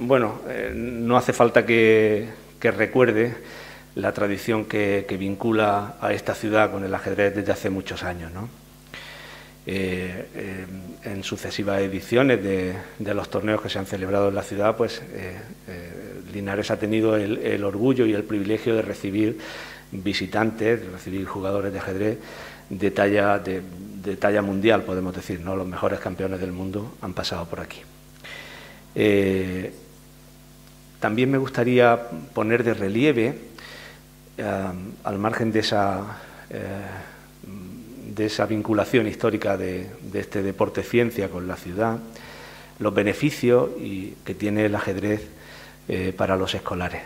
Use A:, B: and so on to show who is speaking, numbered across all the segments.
A: bueno, eh, no hace falta que, recuerde la tradición que, vincula a esta ciudad con el ajedrez desde hace muchos años. Eh, eh, en sucesivas ediciones de, los torneos que se han celebrado en la ciudad, pues Linares ha tenido el, orgullo y el privilegio de recibir visitantes, de recibir jugadores de ajedrez de talla, de, talla mundial, podemos decir, ¿no? los mejores campeones del mundo han pasado por aquí. También me gustaría poner de relieve, eh, al margen de esa, eh, de esa vinculación histórica de, este deporte ciencia con la ciudad, los beneficios que tiene el ajedrez para los escolares.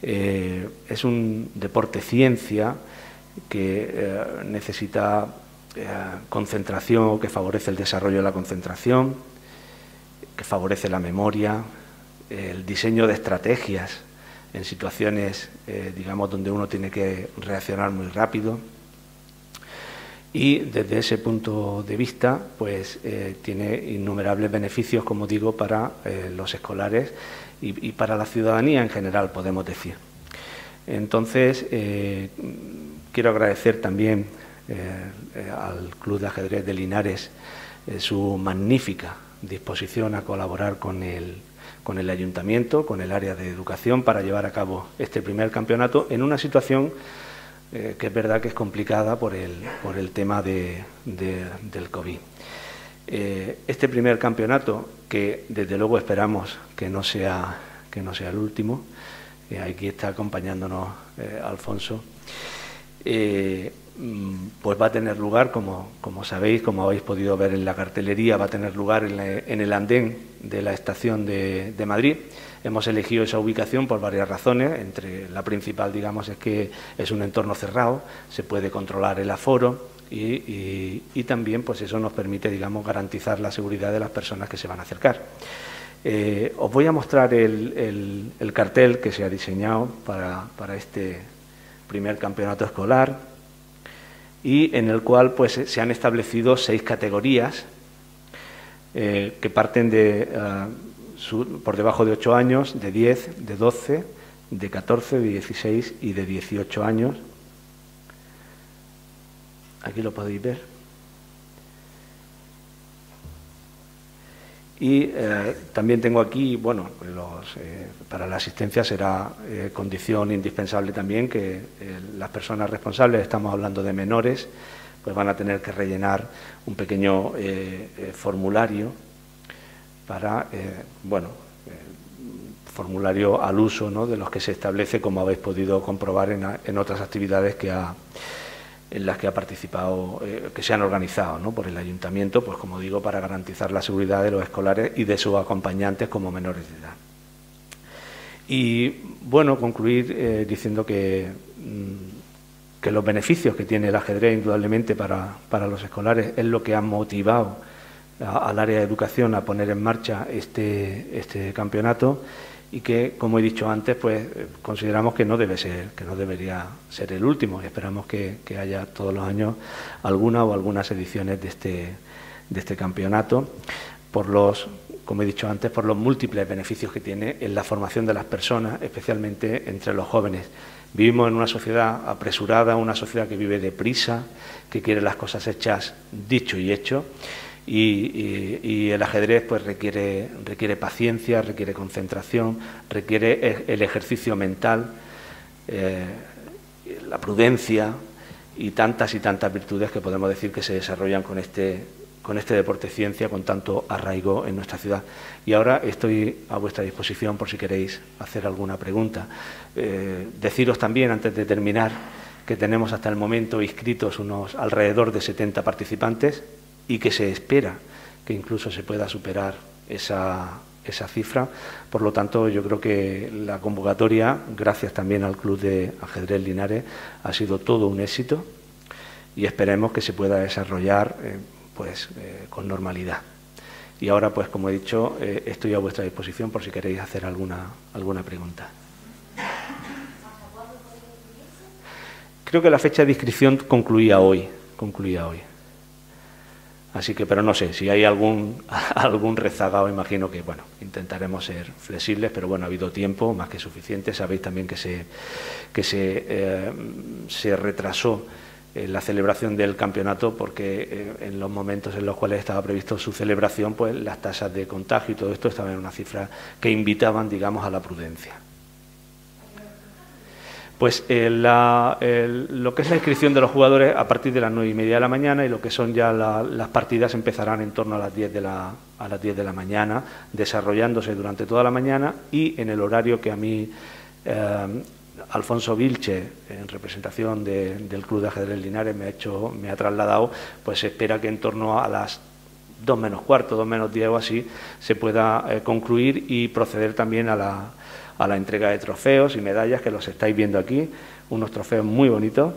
A: es un deporte ciencia que necesita concentración, que favorece el desarrollo de la concentración, que favorece la memoria, el diseño de estrategias en situaciones, eh, digamos, donde uno tiene que reaccionar muy rápido. Y desde ese punto de vista, pues eh, tiene innumerables beneficios, como digo, para eh, los escolares y, para la ciudadanía en general, podemos decir. Entonces, quiero agradecer también al Club de Ajedrez de Linares su magnífica disposición a colaborar con el, con el ayuntamiento, con el área de educación, para llevar a cabo este primer campeonato en una situación eh, que es verdad que es complicada por el, por el tema de, del COVID. Eh, este primer campeonato, que desde luego esperamos que no sea, que no sea el último, eh, aquí está acompañándonos Alfonso, Mm, pues va a tener lugar, como, como, sabéis, como habéis podido ver en la cartelería, va a tener lugar en, el andén de la estación de, Madrid. Hemos elegido esa ubicación por varias razones, entre la principal, digamos, es que es un entorno cerrado, se puede controlar el aforo y, también, pues eso nos permite, digamos, garantizar la seguridad de las personas que se van a acercar. Eh, os voy a mostrar el, cartel que se ha diseñado para, para este primer campeonato escolar y en el cual pues, se han establecido seis categorías eh, que parten de ah, por debajo de 8 años, de 10, de 12, de 14, de 16 y de 18 años. Aquí lo podéis ver. Y eh, también tengo aquí, bueno, eh, para la asistencia será eh, condición indispensable también que las personas responsables, estamos hablando de menores, pues van a tener que rellenar un pequeño formulario para, bueno, formulario al uso ¿no? de los que se establece, como habéis podido comprobar en, en otras actividades que ha en las que ha participado, eh, que se han organizado ¿no? por el ayuntamiento, pues como digo, para garantizar la seguridad de los escolares y de sus acompañantes como menores de edad. Y bueno, concluir eh, diciendo que, mm, que los beneficios que tiene el ajedrez indudablemente para, para los escolares es lo que ha motivado al área de educación a poner en marcha este, este campeonato y que, como he dicho antes, pues consideramos que no debe ser, que no debería ser el último. Y esperamos que, haya todos los años alguna o algunas ediciones de este, de este campeonato, por los, como he dicho antes, por los múltiples beneficios que tiene en la formación de las personas, especialmente entre los jóvenes. Vivimos en una sociedad apresurada, una sociedad que vive deprisa, que quiere las cosas hechas dicho y hecho y, el ajedrez pues requiere, requiere paciencia, requiere concentración, requiere el ejercicio mental, eh, la prudencia y tantas y tantas virtudes que podemos decir que se desarrollan con este, con este deporte ciencia con tanto arraigo en nuestra ciudad. Y ahora estoy a vuestra disposición por si queréis hacer alguna pregunta. Eh, deciros también, antes de terminar, que tenemos hasta el momento inscritos unos alrededor de 70 participantes y que se espera que incluso se pueda superar esa, esa cifra. Por lo tanto, yo creo que la convocatoria, gracias también al Club de Ajedrez Linares, ha sido todo un éxito y esperemos que se pueda desarrollar eh, pues, eh, con normalidad. Y ahora, pues como he dicho, eh, estoy a vuestra disposición por si queréis hacer alguna, alguna pregunta. Creo que la fecha de inscripción concluía hoy. Concluía hoy. Así que, pero no sé, si hay algún, algún rezagado, imagino que, bueno, intentaremos ser flexibles, pero bueno, ha habido tiempo más que suficiente. Sabéis también que se, que se, eh, retrasó eh, la celebración del campeonato porque eh, en los momentos en los cuales estaba previsto su celebración, pues las tasas de contagio y todo esto estaban en una cifra que invitaban, digamos, a la prudencia. Pues eh, lo que es la inscripción de los jugadores a partir de las nueve y media de la mañana y lo que son ya las partidas empezarán en torno a las 10 de la, a las 10 de la mañana, desarrollándose durante toda la mañana y en el horario que a mí eh, Alfonso Vilche, en representación del Club de Ajedrez Linares, me ha, hecho, me ha trasladado, pues se espera que en torno a las dos menos cuarto, dos menos diez o así, se pueda eh, concluir y proceder también a la a la entrega de trofeos y medallas que los estáis viendo aquí, unos trofeos muy bonitos.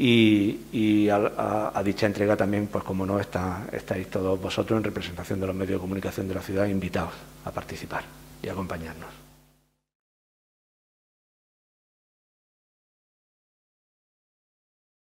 A: Y, a, dicha entrega también, pues como no, está, estáis todos vosotros en representación de los medios de comunicación de la ciudad invitados a participar y acompañarnos.